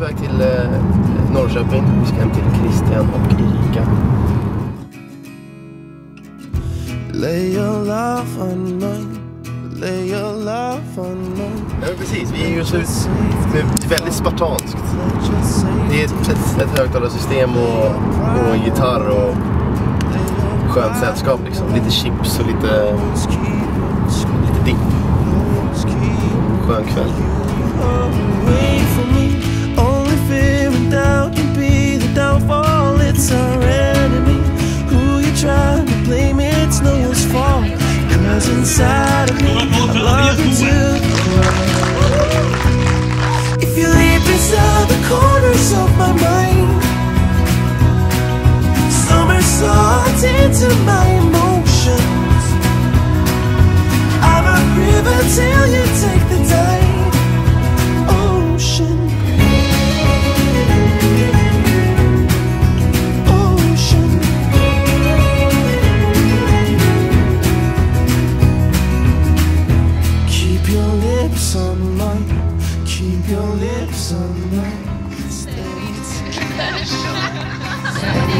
Väg till eh, Norrköping. Vi ska hem till Christian och Erika. Lay your love on mine. Lay your love on mine. Ja, precis. Vi är ju så det är väldigt spartanskt. Det är ett, ett högtalarsystem och, och en gitarr och skönt sällskap liksom. Lite chips och lite, lite dipp. Skön kväll. Inside the corners of my mind, somersault into my emotions.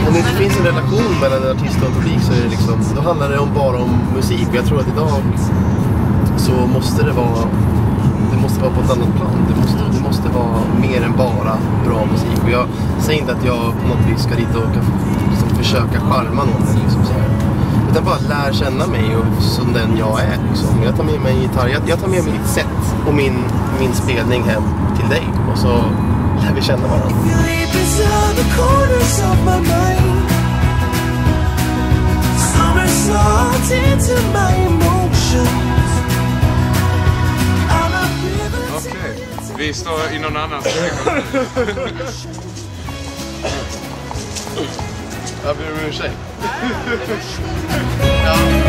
Om det inte finns en relation mellan en artist och en publik så är det liksom, då handlar det om, bara om musik. Och jag tror att idag så måste det vara, det måste vara på ett annat plan. Det måste, det måste vara mer än bara bra musik. Och jag säger inte att jag på något vis ska dit och kan liksom försöka charma någon. Liksom så här. Utan bara lär känna mig och, som den jag är. Liksom. Jag tar med mig en gitarr, jag, jag tar med mig mitt sätt och min, min spelning hem till dig. Och så lär vi känna varandra. Okej, vi står i någon annans Jag ber om ursäkt.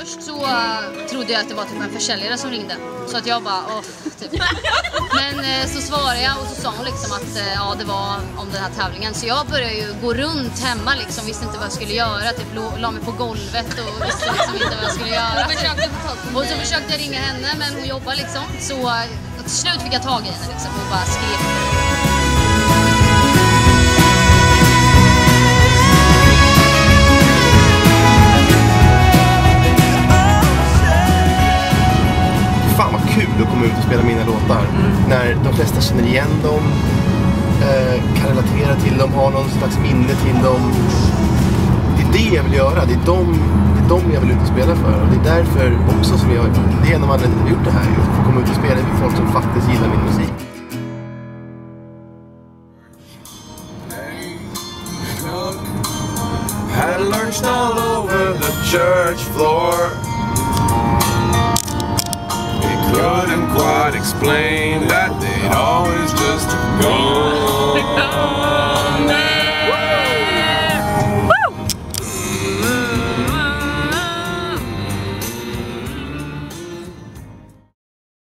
Först så eh, trodde jag att det var typ en försäljare som ringde. Så att jag bara, åh, typ. Men eh, så svarade jag och så sa hon liksom att eh, ja, det var om den här tävlingen. Så jag började ju gå runt hemma liksom, visste inte vad jag skulle göra. Typ la mig på golvet och visste liksom inte vad jag skulle göra. Och så försökte jag ringa henne men hon jobbar liksom. Så till slut fick jag tag i henne liksom och bara skrev. Spela. När de flesta känner igen dem, eh, kan relatera till dem, har någon slags minne till dem. Det är det jag vill göra. Det är dem, det är dem jag vill ut och spela för. Och det är därför också som jag, det är en av anledningarna till att jag har gjort det här. Att få komma ut och spela för folk som faktiskt gillar min musik. Had lurched all over the church floor. blame